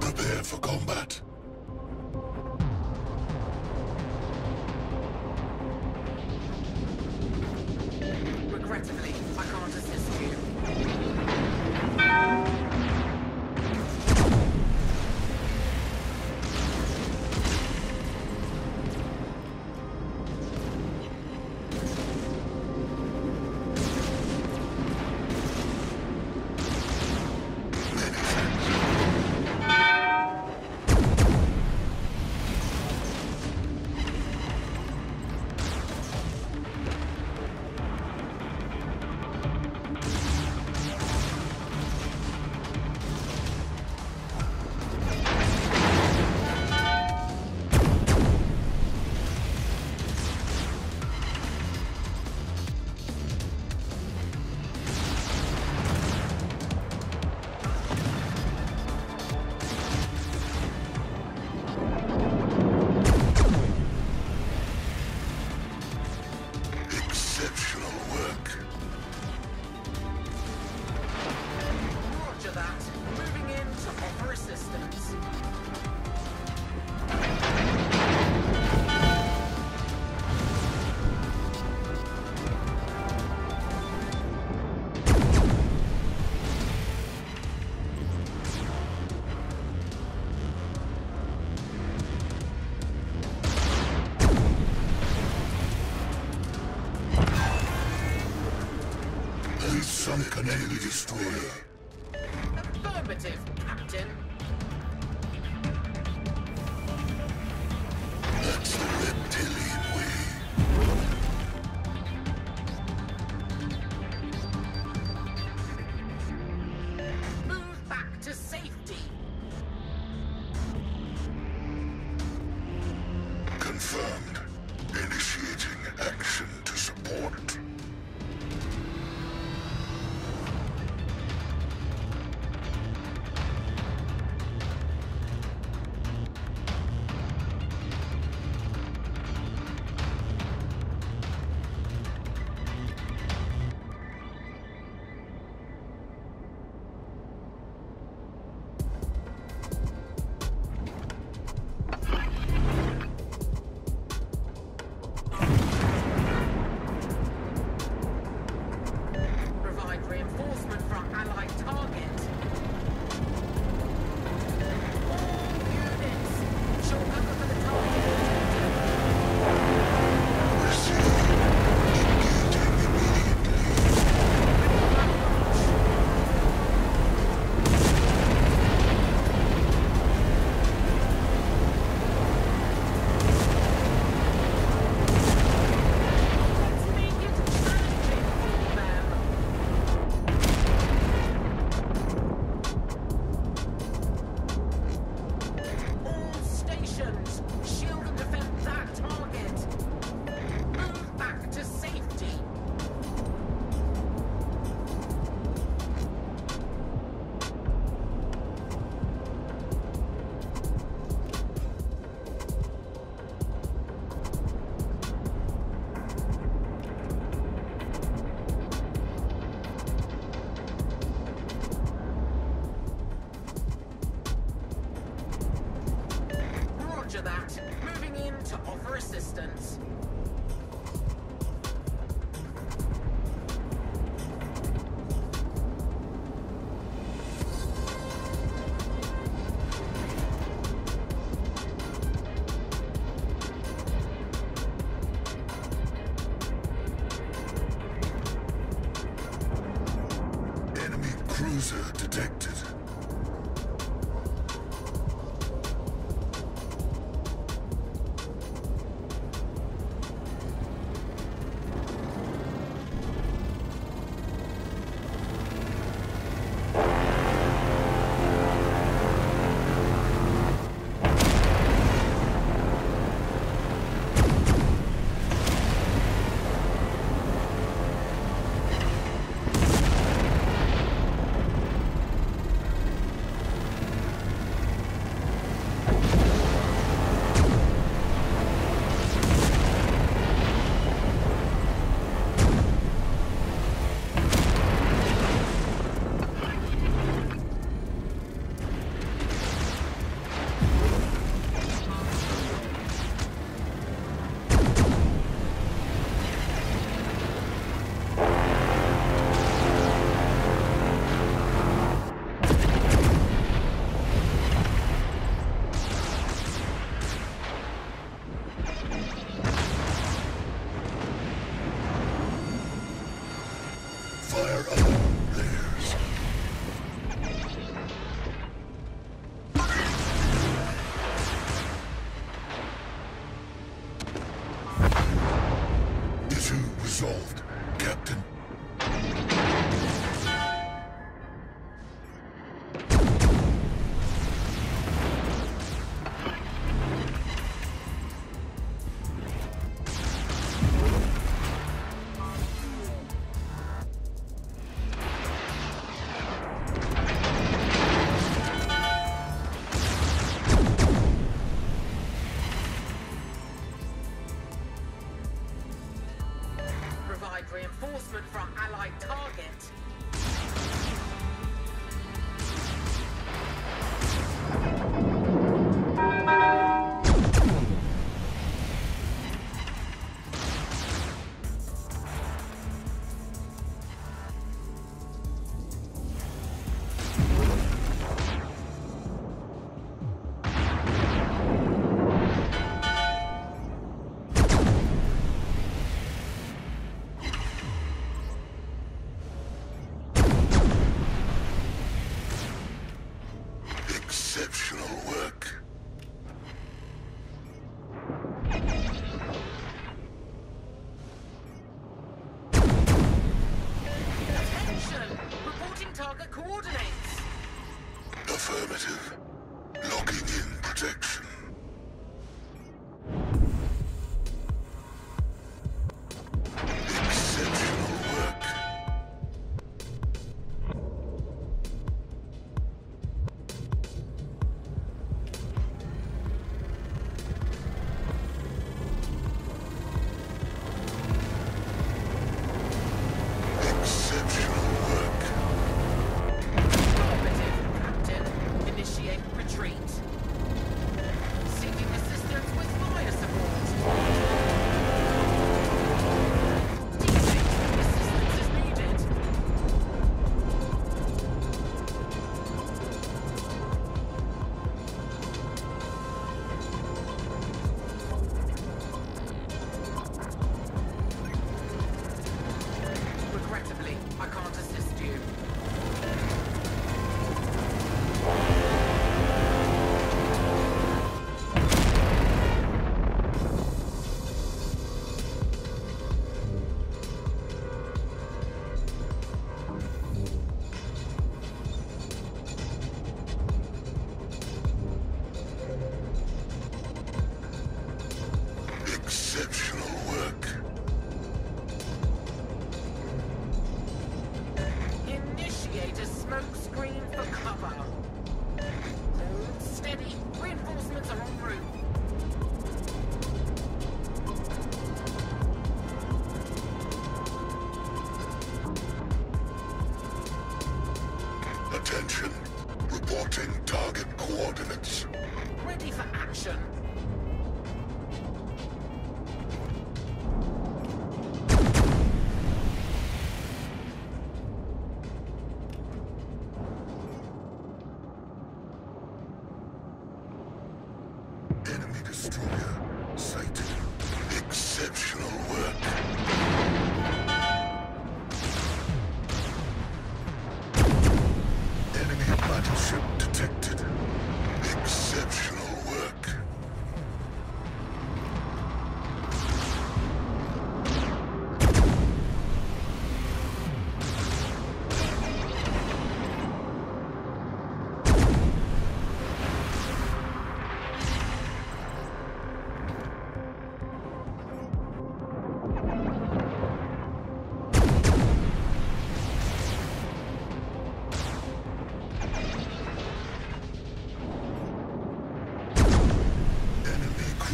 Prepare for combat. デストロ offer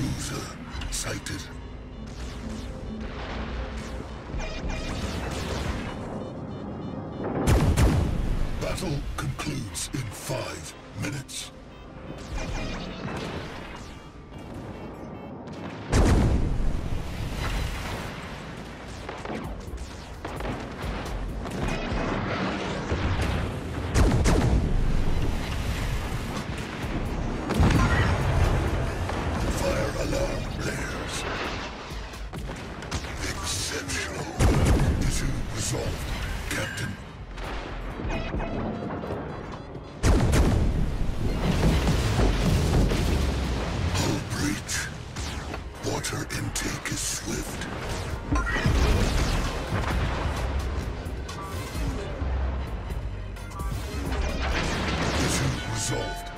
cruiser sighted. Issue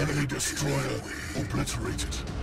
Enemy destroyer obliterated.